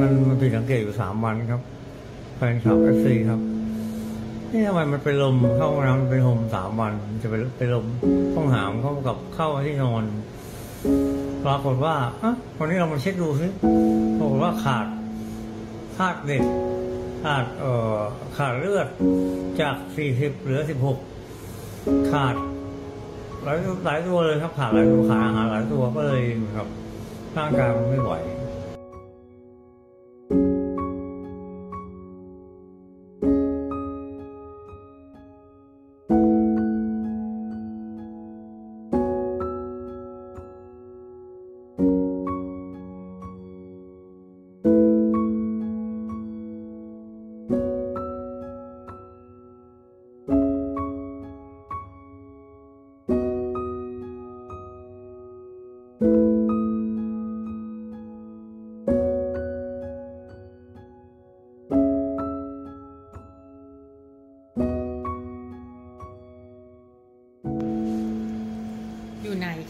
มันมันผิดสังเกตอยู่สามวันครับแฟนคลับ FC ครับนี่ทำไมมันเป็นลมเข้าห้องน้ำมันเป็นลมสามวัน จะไปเป็นลมห้องหามเข้ากับเข้าที่นอนปรากฏว่าอะวันนี้เรามาเช็คดูซิปรากฏว่าขาดขาดเหล็กขาดเอ่อขาดเลือดจากสี่สิบเหลือสิบหกขาดหลายหลายตัวเลยครับขาดหลายตัวขาดอาหารหลายตัวก็เลยเหมือนกับร่างกายมันไม่ไหว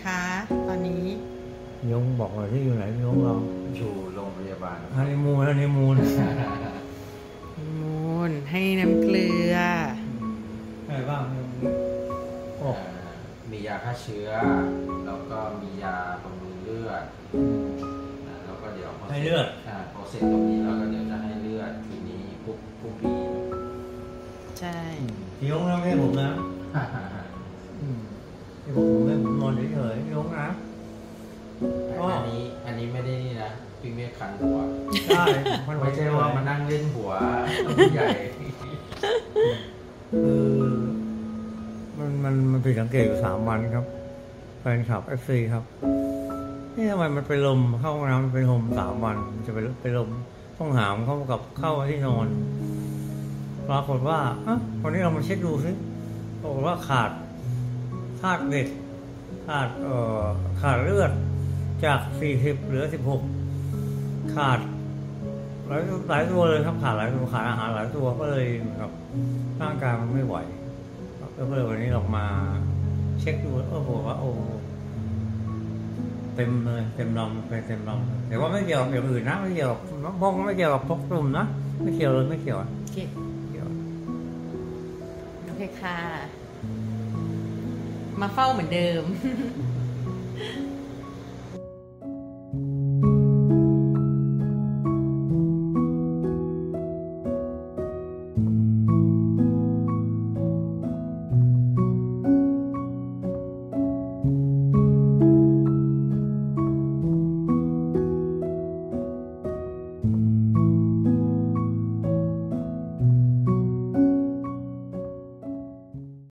คะ ตอนนี้ยงบอกหน่อยที่อยู่ไหนยงเราอยู่โรงพยาบาลฮันนีมูนฮันนีมูนมูนให้น้ำเกลืออะไรบ้างโอ้เอ่อมียาฆ่าเชื้อ แล้วก็มียาบำรุงเลือดอ่าแล้วก็เดี๋ยวพอให้เลือดอ่าพอเสร็จตรงนี้แล้วก็เดี๋ยวจะให้เลือดทีนี้พวกพวกบีใช่ยงนะไม่ให้ผมนะอืมที่ผม เฉยๆยงนะอ๋ออัอันนี้ อันนี้ไม่ได้นี่นะพี่เมฆคันหัวได้มันไม่ใช่ว่ามานั่งเล่นหัวผู้ใหญ่คือมันมันมันผิดสังเกตอยู่สามวันครับแฟนคลับเอฟซีครับนี่ทำไมมันเป็นลมเข้าห้องน้ำมันเป็นลมสามวันมันจะไปเป็นลมต้องหามเข้ากับเข้าที่นอนปรากฏว่าอะวันนี้เรามาเช็คดูซิปรากฏว่าขาดขาดเด็ก ขาดเอ่อขาดเลือดจากสี่สิบเหลือสิบหกขาดหลายหลายตัวเลยครับขาดหลายตัวขาดอาหารหลายตัวก็เลยเหมือนกับร่างกายมันไม่ไหวครับแล้วก็เลยวันนี้เรามา เช็คดูเออบอกว่าโอ้เต็มเลยเต็มลำไปเต็มลำแต่ว่าไม่เกี่ยวกับอย่างอื่นนะไม่เกี่ยวกับพกไม่เกี่ยวกับพกตุ่มนะไม่เกี่ยวเลยไม่เกี่ยวอะโอเคเกี่ยวโอเคค่ะ มาเฝ้าเหมือนเดิม